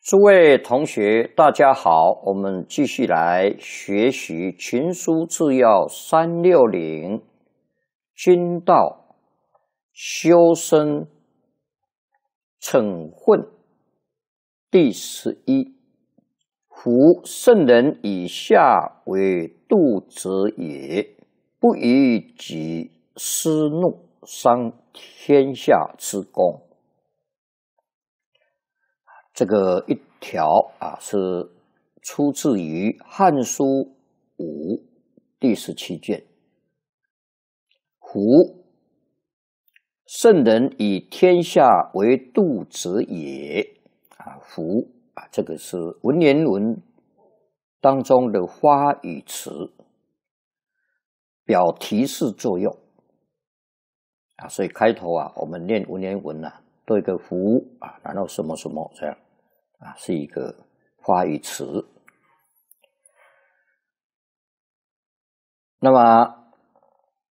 诸位同学，大家好，我们继续来学习《群书治要》三六零，君道修身惩混第十一。夫圣人以下为度者也，不以己私怒，伤天下之功。这个一条啊，是出自于《汉书》五第十七卷。胡圣人以天下为度者也啊，胡啊，这个是文言文当中的花语词，表提示作用啊，所以开头啊，我们念文言文呐，都一个胡啊，然后什么什么这样。啊，是一个花语词。那么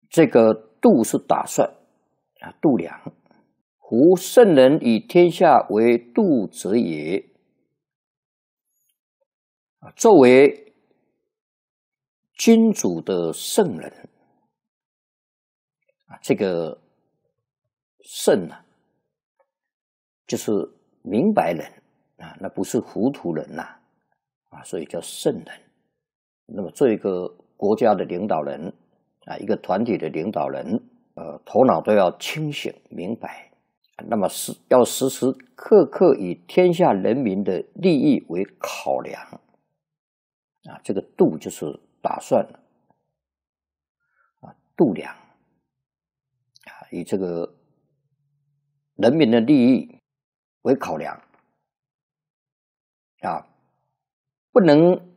这个度是打算啊，度量。夫圣人以天下为度者也。啊，作为君主的圣人啊，这个圣呢，就是明白人。啊，那不是糊涂人呐，啊，所以叫圣人。那么，做一个国家的领导人啊，一个团体的领导人，呃，头脑都要清醒明白。那么，时要时时刻刻以天下人民的利益为考量。啊，这个度就是打算了，啊，度量，啊，以这个人民的利益为考量。啊，不能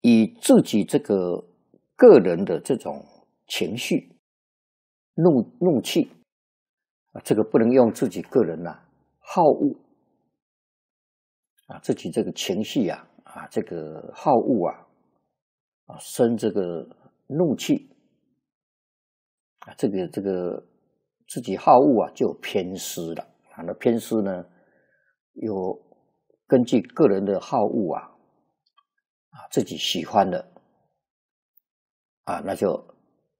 以自己这个个人的这种情绪、怒怒气啊，这个不能用自己个人呐好恶啊，自己这个情绪呀啊，这个好恶啊啊生这个怒气啊，这个这个自己好恶啊就偏私了啊，那偏私呢有。根据个人的好恶啊，啊自己喜欢的啊，那就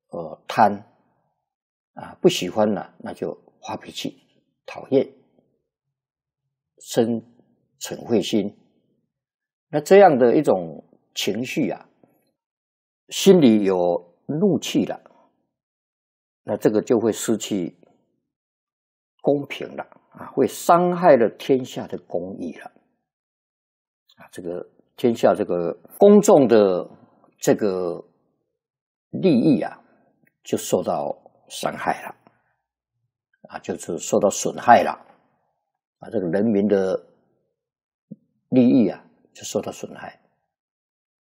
呃贪啊，不喜欢了那就发脾气，讨厌，生嗔恚心。那这样的一种情绪啊，心里有怒气了，那这个就会失去公平了啊，会伤害了天下的公义了。这个天下这个公众的这个利益啊，就受到伤害了，啊，就是受到损害了，啊，这个人民的利益啊，就受到损害，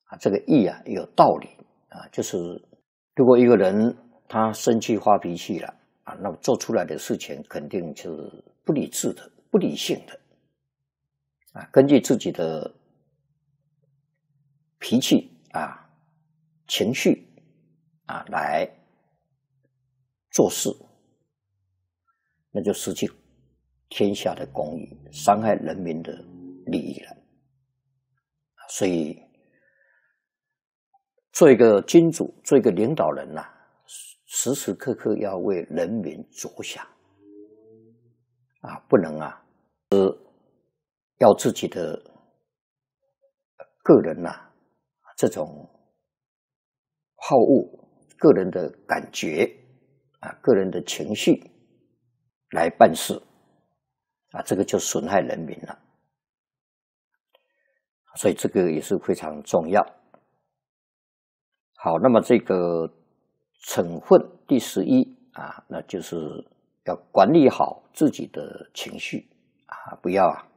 啊，这个义啊有道理。啊，就是如果一个人他生气发脾气了啊，那么做出来的事情肯定是不理智的、不理性的，啊，根据自己的。脾气啊，情绪啊，来做事，那就失去天下的公义，伤害人民的利益了。所以，做一个君主，做一个领导人呐，时时刻刻要为人民着想啊，不能啊，是要自己的个人呐。这种好恶、个人的感觉啊、个人的情绪来办事啊，这个就损害人民了。所以这个也是非常重要。好，那么这个惩混第十一啊，那就是要管理好自己的情绪啊，不要啊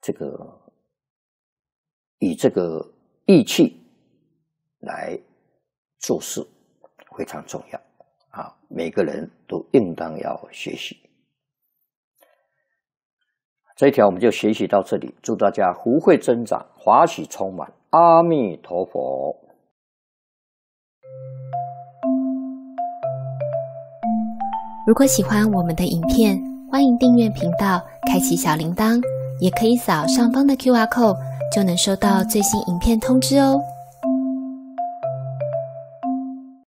这个以这个。义气来做事非常重要啊！每个人都应当要学习。这一条我们就学习到这里，祝大家福慧增长，华喜充满。阿弥陀佛。如果喜欢我们的影片，欢迎订阅频道，开启小铃铛。也可以扫上方的 Q R code，就能收到最新影片通知哦。